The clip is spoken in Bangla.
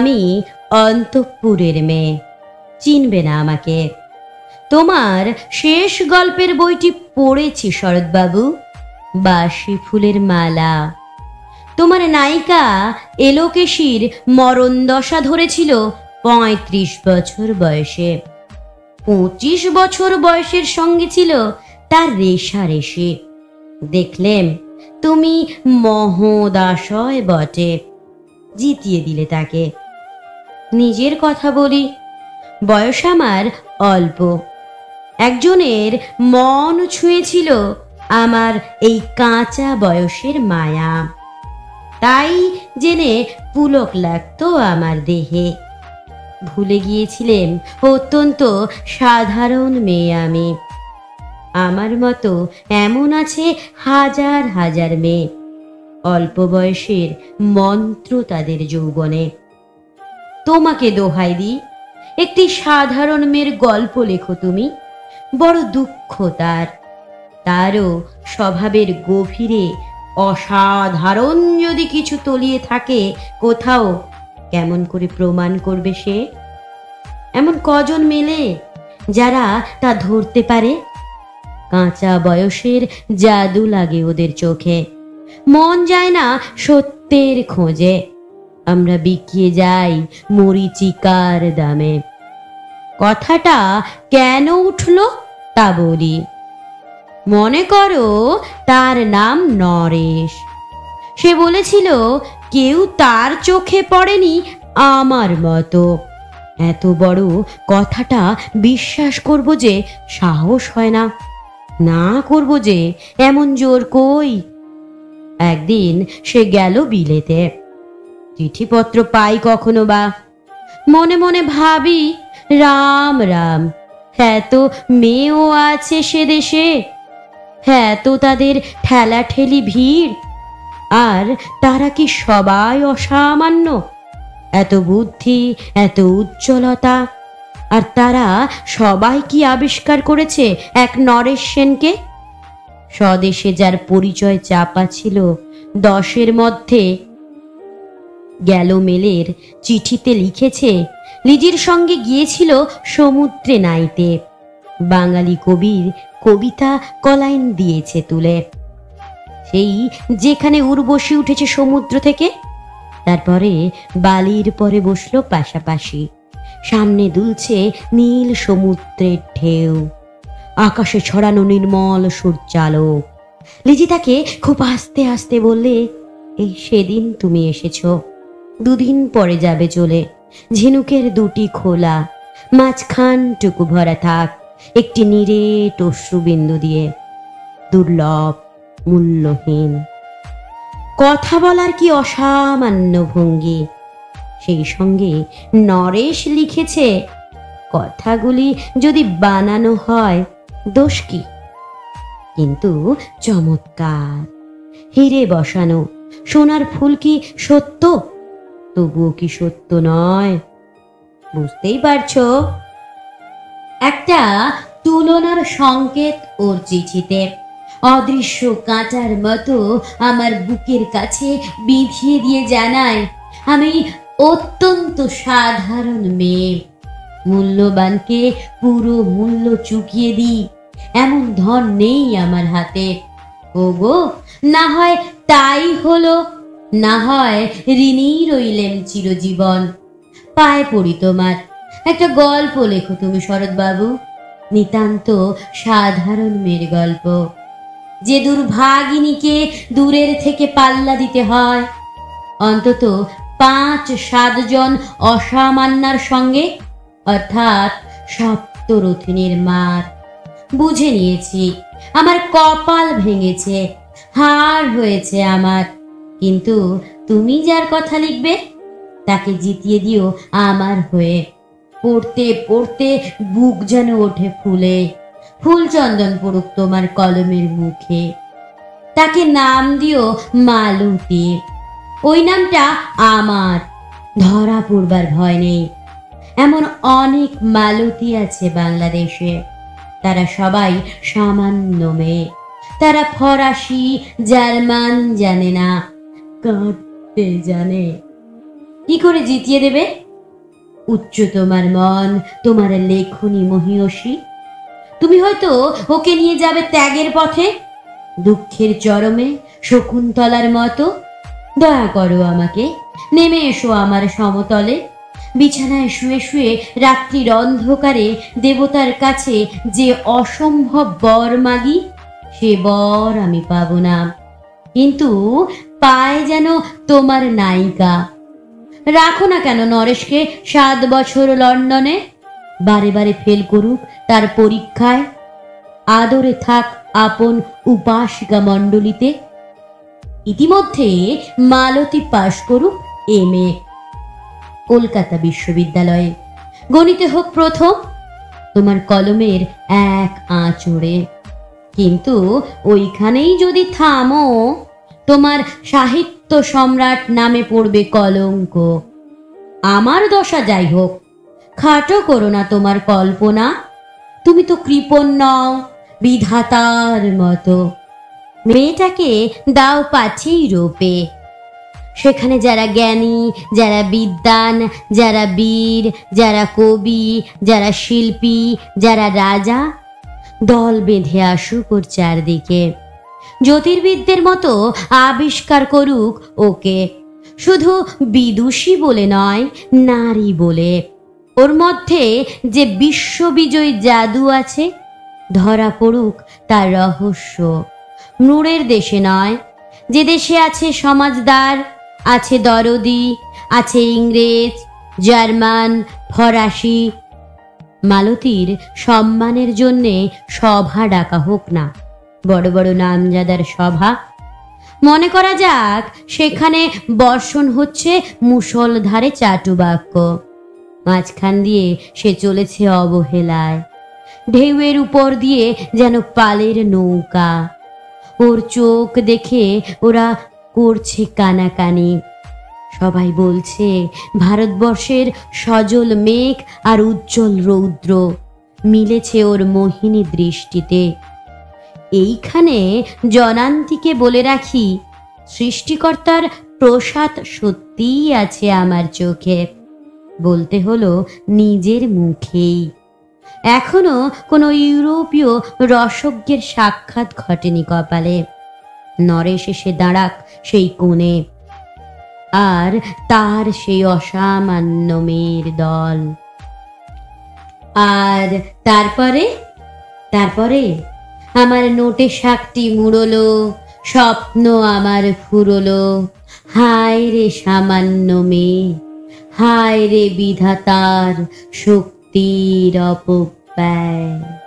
আমি অন্তঃপুরের মেয়ে। চিনবে না আমাকে। তোমার শেষ গল্পের বইটি পড়েছি, শরৎবাবু। বাসি ফুলের মালা। তোমার নায়িকা এলোকেশির মরণ দশা ধরেছিল পঁয়ত্রিশ বছর বয়সে। পঁচিশ বছর বয়সের সঙ্গে ছিল তার রেশারেশি দেখলেম তুমি মহোদাশয় বটে। জিতিয়ে দিলে তাকে। নিজের কথা বলি। বয়স আমার অল্প। একজনের মন ছুঁয়েছিল আমার এই কাঁচা বয়সের মায়া। তাই জেনে পুলক লাগতো আমার দেহে। ভুলে গিয়েছিলেন অত্যন্ত সাধারণ মেয়ে আমি। আমার মতো এমন আছে হাজার হাজার মেয়ে। অল্প বয়সের মন্ত্র তাদের যৌবনে। তোমাকে দোহাই দিই। একটি সাধারণ মেয়ের গল্প লেখো তুমি, বড় দুঃখ তার। তারও স্বভাবের গভীরে অসাধারণ যদি কিছু তলিয়ে থাকে, কোথাও কেমন করে প্রমাণ করবে সে? এমন কজন মেলে যারা তা ধরতে পারে? কাঁচা বয়সের জাদু লাগে ওদের চোখে। মন যায় না সত্যের খোঁজে। আমরা বিকিয়ে যাই মরিচিকার দামে। কথাটা কেন উঠল তা বলি। মনে করো তার নাম নরেশ। সে বলেছিল, কেউ তার চোখে পড়েনি আমার মতো। এত বড় কথাটা বিশ্বাস করব যে সাহস হয় না না করব যে এমন জোর কই? একদিন সে গেল বিলেতে। চিঠিপত্র পাই কখনো বা? মনে মনে ভাবি, রাম রাম হ্যাঁ তো মেয়েও আছে সে দেশে। হ্যাঁ তো তাদের ঠেলা ঠেলি ভিড়। আর তারা কি সবাই অসামান্য? এত বুদ্ধি, এত উজ্জ্বলতা। আর তারা সবাই কি আবিষ্কার করেছে এক নরেশ সেনকে? স্বদেশে যার পরিচয় চাপা ছিল দশের মধ্যে গেল মেলের চিঠিতে লিখেছে, লিজির সঙ্গে গিয়েছিল সমুদ্রে নাইতে। বাঙালি কবির কবিতা কলাইন দিয়েছে তুলে। সেই যেখানে উর্বশী উঠেছে সমুদ্র থেকে, তারপরে বালির পরে বসল পাশাপাশি। সামনে দুলছে নীল সমুদ্রের ঢেউ। আকাশে ছড়ানো নির্মল সূর্যালোক লিজি তাকে খুব আস্তে আস্তে বললে, এই সেদিন তুমি এসেছ। দুদিন পরে যাবে চলে। ঝিনুকের দুটি খোলা। মাঝখান টুকু ভরা থাক। একটি নিরে টশ্রুবিন্দু দিয়ে। দুর্লভ, মূল্যহীন। কথা বলার কি অসামান্য ভঙ্গি? সেই সঙ্গে নরেশ লিখেছে, কথাগুলি যদি বানানো হয়, দোষ কি? কিন্তু চমৎকার। হিরে বসানো। সোনার ফুল কি সত্য? তবুও কি সত্য নয়? বুঝতেই পারছ? একটা তুলনার সংকেত ওর চিঠিতে। অদৃশ্য কাঁটার মতো আমার বুকের কাছে বিঁধিয়ে দিয়ে জানায়, আমি অত্যন্ত সাধারণ মেয়ে। মূল্যবানকে পুরো মূল্য চুকিয়ে দিই। এমন ধন নেই আমার হাতে। ওগো, না হয় তাই হলো। না হয় ঋণী রইলেন চিরজীবন। পায়ে পড়ি তোমার। একটা গল্প লেখো তুমি, শরৎবাবু। নিতান্ত সাধারণ মেয়ের গল্প। যে দুর্ভাগিনীকে দূরের থেকে পাল্লা দিতে হয়। অন্তত পাঁচ সাতজন অসামান্যার সঙ্গে, অর্থাৎ সপ্তরথিনীর মার। বুঝে নিয়েছি, আমার কপাল ভেঙেছে হার হয়েছে আমার। কিন্তু তুমি যার কথা লিখবে, তাকে জিতিয়ে দিও আমার হয়ে। পড়তে পড়তে বুক যেন ওঠে ফুলে। ফুল চন্দন পড়ুক তোমার কলমের মুখে। তাকে নাম দিও মালতী ওই নামটা আমার। ধরা পড়বার ভয় নেই। এমন অনেক মালতী আছে বাংলাদেশে। তারা সবাই সামান্য মেয়ে। তারা ফরাসি, জার্মান জানে না। কাঁদতে জানে। কি করে জিতিয়ে দেবে? উচ্চ তোমার মন, তোমার লেখনী মহিয়সী। তুমি হয়তো ওকে নিয়ে যাবে ত্যাগের পথে, দুঃখের চরমে, শকুন্তলার মতো। দয়া করো আমাকে, নেমে এসো আমার সমতলে। বিছানায় শুয়ে শুয়ে রাত্রির অন্ধকারে দেবতার কাছে যে অসম্ভব বর মাগি, সে বর আমি পাবো না। কিন্তু পায় যেন তোমার নায়িকা। রাখো না কেন নরেশকে সাত বছর লন্ডনে। বারে বারে ফেল করুক তার পরীক্ষায়। আদরে থাক আপন উপাসিকা মণ্ডলীতে। ইতিমধ্যে মালতী পাশ করুক এম এ কলকাতা বিশ্ববিদ্যালয়ে। গণিতে হোক প্রথম, তোমার কলমের এক আঁচড়ে। কিন্তু ওইখানেই যদি থামো তোমার সাহিত্য সম্রাট নামে পড়বে কলঙ্ক। আমার দশা যাই হোক খাটো করো না তোমার কল্পনা। তুমি তো কৃপণ নও বিধাতার মতো। মেয়েটাকে দাও পাছেই রূপে। সেখানে যারা জ্ঞানী, যারা বিদ্বান, যারা বীর, যারা কবি, যারা শিল্পী, যারা রাজা, দল বেঁধে আসুক ওর চারদিকে। জ্যোতির্বিদদের মতো আবিষ্কার করুক ওকে। শুধু বিদুষী বলে নয়, নারী বলে। ওর মধ্যে যে বিশ্ববিজয়ী জাদু আছে, ধরা পড়ুক তার রহস্য। নূরের দেশে নয়, যে দেশে আছে সমাজদার, আছে দরদি, আছে ইংরেজ, জার্মান, ফরাসি। মালতীর সম্মানের জন্যে সভা ডাকা হোক না। বড় বড় নামজাদার সভা। মনে করা যাক, সেখানে বর্ষণ হচ্ছে মুসলধারে চাটুবাক্য মাঝখান দিয়ে সে চলেছে অবহেলায়। ঢেউয়ের উপর দিয়ে যেন পালের নৌকা। ওর চোখ দেখে ওরা করছে কানাকানি। সবাই বলছে, ভারতবর্ষের সজল মেঘ আর উজ্জ্বল রৌদ্র। মিলেছে ওর মোহিনী দৃষ্টিতে। এইখানে জনান্তিকে বলে রাখি, সৃষ্টিকর্তার প্রসাদ সত্যিই আছে আমার চোখে। বলতে হলো নিজের মুখেই। এখনও কোনো ইউরোপীয় রসজ্ঞের সাক্ষাৎ ঘটেনি কপালে। নরেশ এসে দাঁড়াক সেই কোণে। আর তার সেই অসামান্য মেয়ের দল। আর তারপরে? তারপরে? আমার নোটে শাকটি মুড়লো, স্বপ্ন আমার ফুরলো। হায় রে সামান্য মেয়ে, হায় রে বিধাতার শক্তির অপব্যয়।